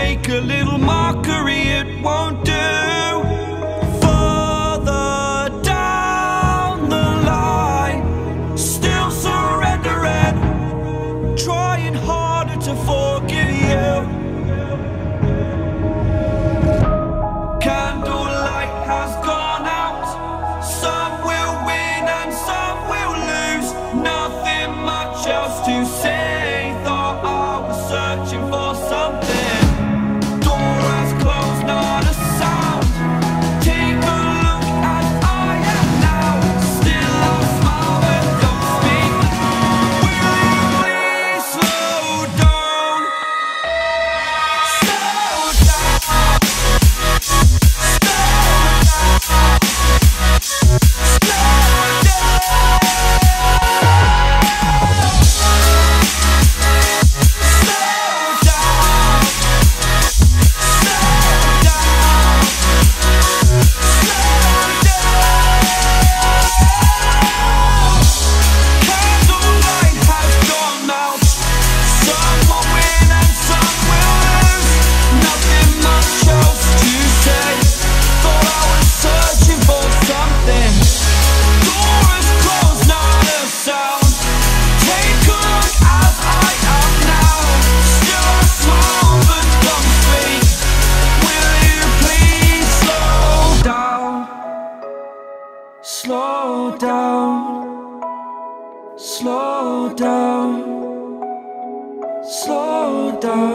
make a little mockery it won't do Slow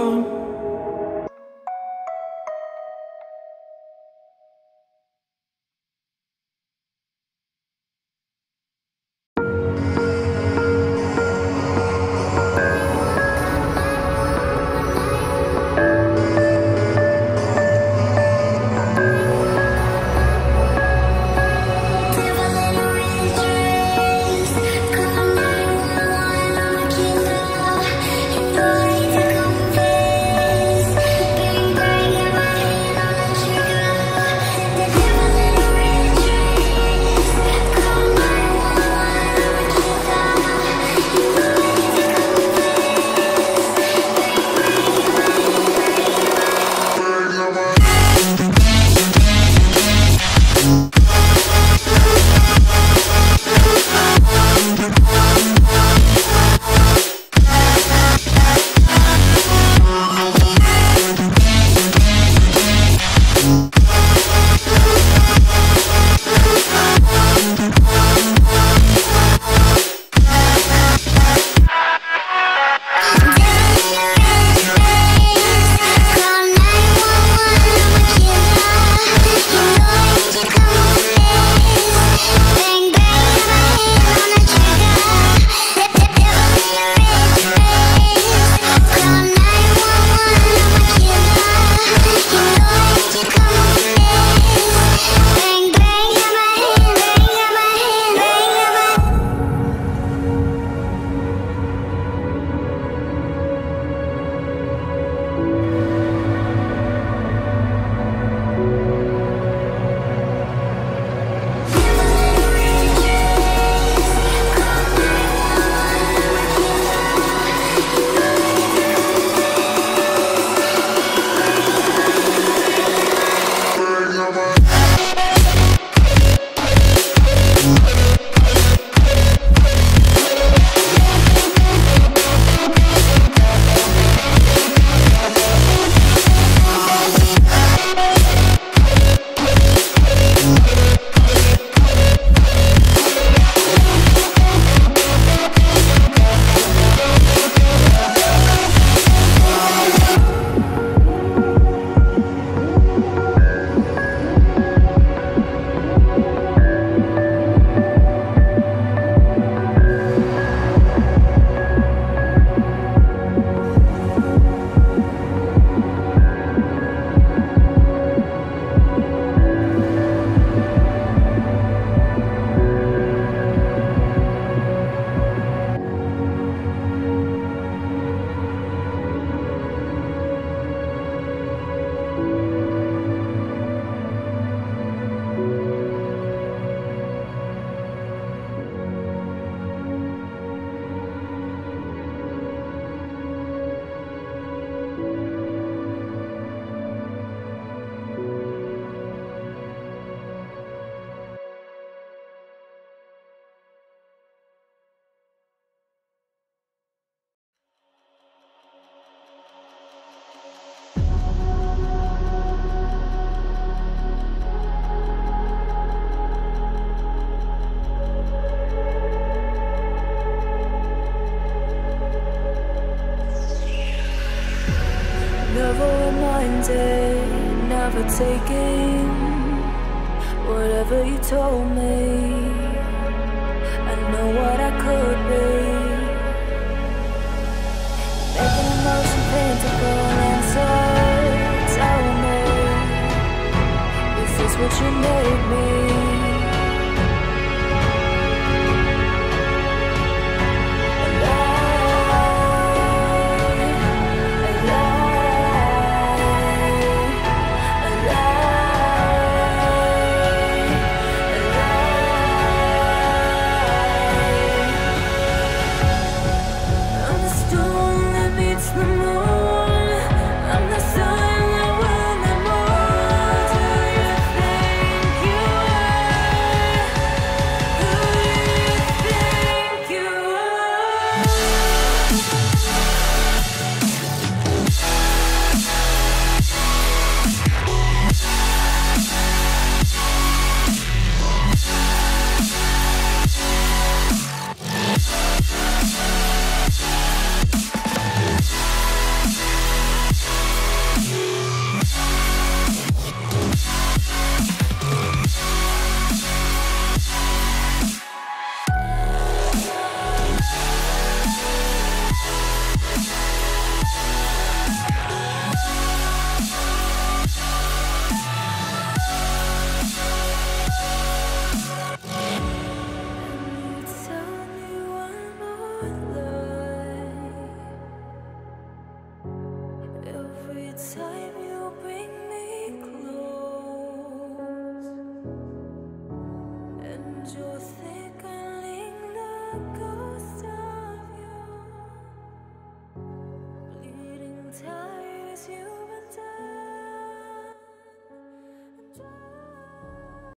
taking whatever you told me. I know what I could be. Making emotion painful and so tell me, is this what you made me?